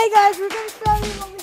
Hey guys, we're gonna show